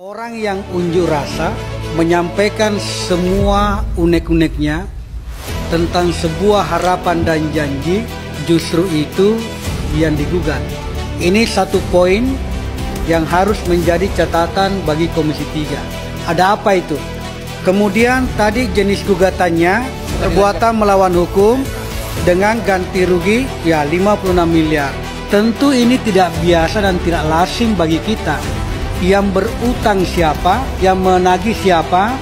Orang yang unjuk rasa menyampaikan semua unek-uneknya tentang sebuah harapan dan janji justru itu yang digugat. Ini satu poin yang harus menjadi catatan bagi Komisi 3. Ada apa itu? Kemudian tadi jenis gugatannya perbuatan melawan hukum dengan ganti rugi ya 56 miliar. Tentu ini tidak biasa dan tidak lazim bagi kita. Yang berutang siapa, yang menagih siapa,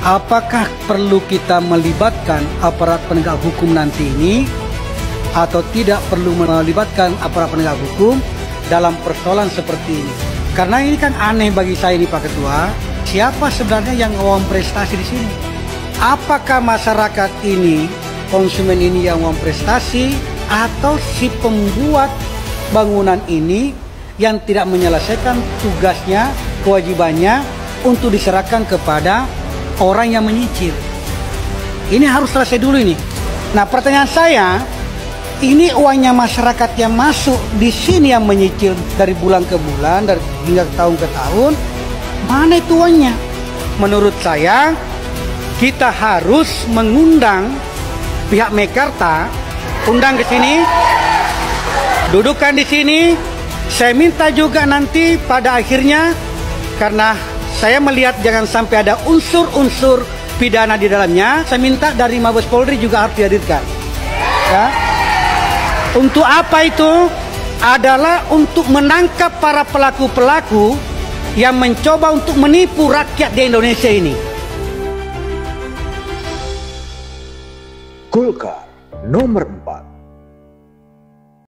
apakah perlu kita melibatkan aparat penegak hukum nanti ini? Atau tidak perlu melibatkan aparat penegak hukum dalam persoalan seperti ini. Karena ini kan aneh bagi saya ini Pak Ketua, siapa sebenarnya yang prestasi di sini? Apakah masyarakat ini, konsumen ini yang prestasi? Atau si pembuat bangunan ini yang tidak menyelesaikan tugasnya, kewajibannya untuk diserahkan kepada orang yang menyicil. Ini harus selesai dulu ini. Nah pertanyaan saya, ini uangnya masyarakat yang masuk di sini yang menyicil dari bulan ke bulan, dari hingga tahun ke tahun, mana itu uangnya? Menurut saya, kita harus mengundang pihak Mekarta, undang ke sini, dudukkan di sini. Saya minta juga nanti pada akhirnya, karena saya melihat jangan sampai ada unsur-unsur pidana di dalamnya, saya minta dari Mabes Polri juga harus dihadirkan. Ya. Untuk apa itu? Adalah untuk menangkap para pelaku-pelaku yang mencoba untuk menipu rakyat di Indonesia ini. Golkar nomor 4